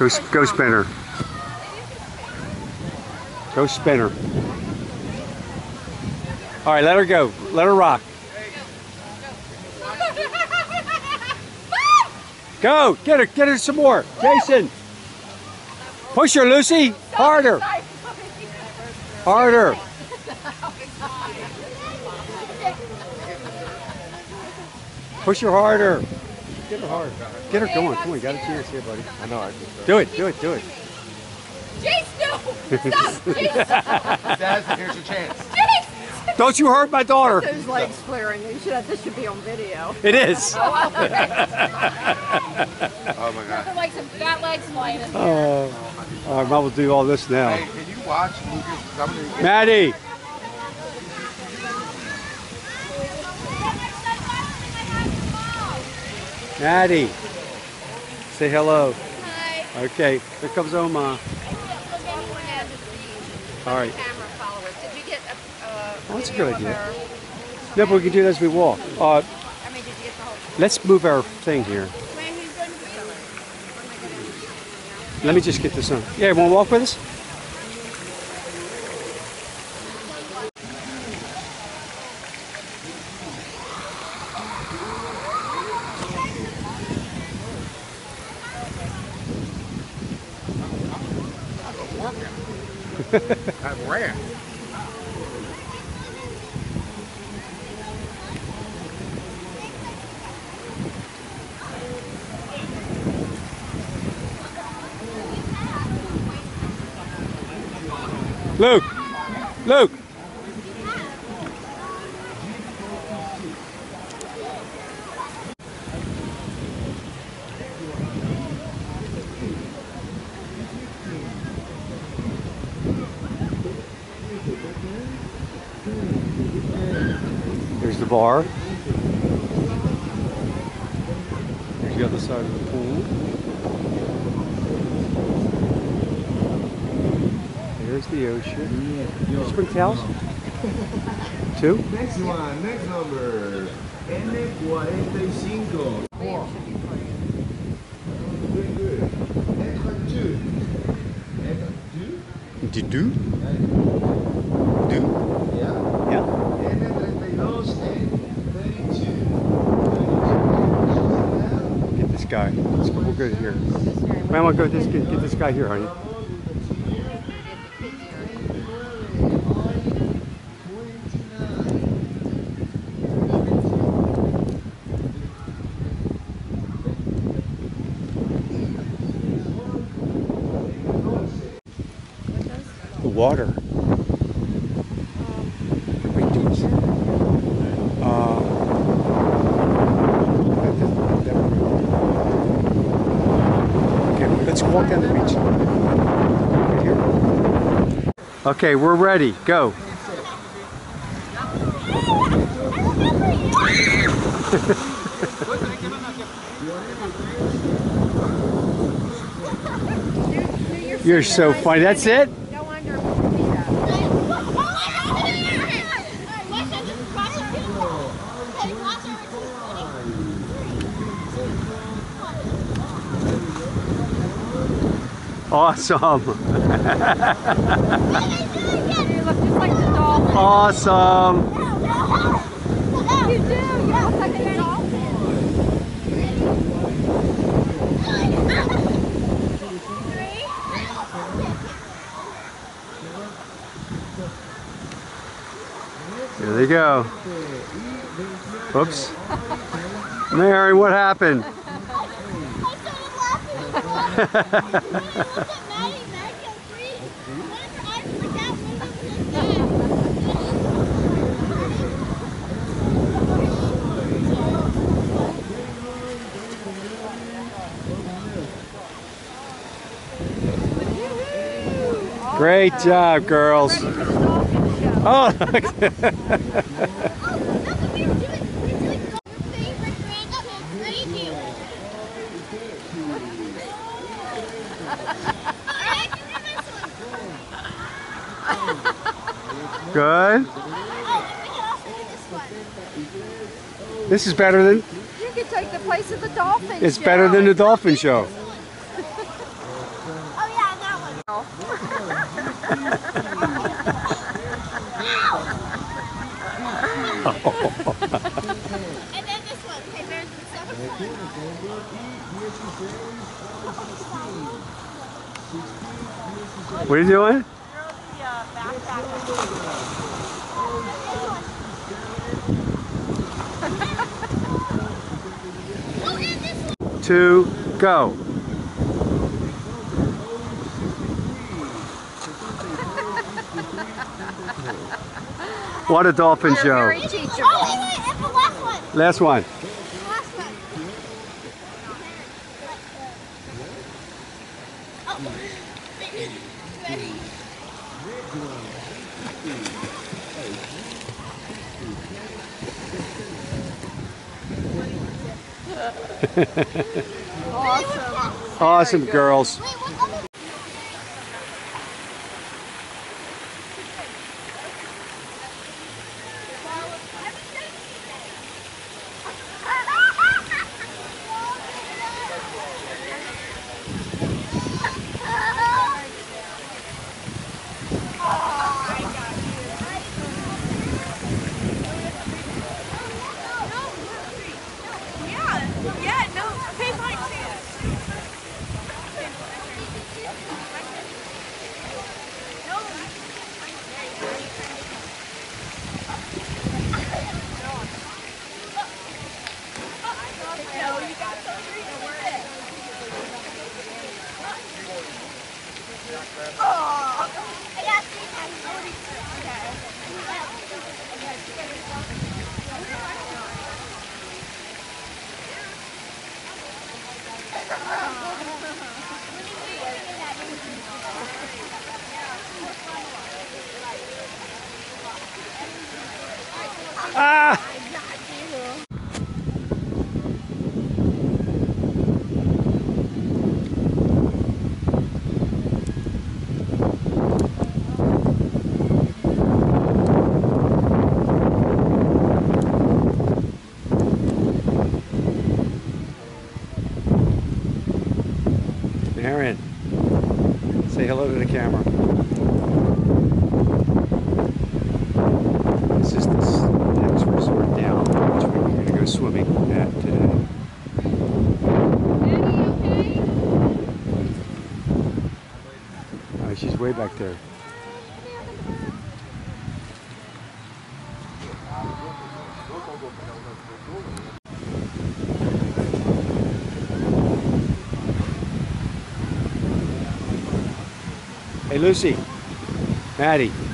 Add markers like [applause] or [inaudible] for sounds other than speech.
Go, go spinner. Go spinner. All right, let her go. Let her rock. Go. Get her. Get her some more. Jason. Push her, Lucy. Harder. Harder. Push her harder. Get her hard. Get her going. Come on, you got a chance here, buddy. I know. I just, Do it. Do it. Do it. Jace, no! Stop! Jace! [laughs] Dad, here's your chance. Jace! Don't you hurt my daughter. Those legs flaring. You should have, this should be on video. It is. Oh my God. Like some fat legs flying in there. Uh, all right, Mom will do all this now. Hey, can you watch Lucas? 'Cause I'm Maddie. Maddie. Say hello. Hi. Okay, here comes Oma. All right. Camera followers. Did you get a, uh, Oh, that's a good idea. No, but we can do that as we walk. Uh, I mean, did you get the whole? let's move our thing here. Man, he's going to be somewhere. Let me just get this on. Yeah, want to walk with us? I ran. Luke. Luke. There's the bar. There's the other side of the pool. There's the ocean. Spring towels? Two? Next one, next number. N45. Very good. Extra two. Extra two. Did do? Do? Yeah. Yeah. N32 and 32. 32. Get this guy. Let's go. We'll go here. Mama, go this get, get this guy here, honey. The water. Walk down the beach. Right. Okay, we're ready. Go. [laughs] You're so funny. That's it? Awesome. Awesome. You like dolphin. Here they go. Oops. Mary, what happened? Great job, girls. Oh, [laughs] [laughs] [laughs] good. This is better than You could take the place of the dolphin it's show. better than the dolphin show. [laughs] Oh, and then this one. Okay, there's the second What are you doing? Two, go. What a dolphin They're show. very. Oh, wait, wait, and the last one. Last one. Last one. Uh, oh. Awesome. Awesome, girls. Wait, [laughs] what other? Yeah, yeah, no, pay mine too. I got three times. Ah! Marion, [laughs] say hello to the camera. This is this next resort down, which we're going to go swimming at today. Oh, she's way back there. Hey, Lucy. Maddie.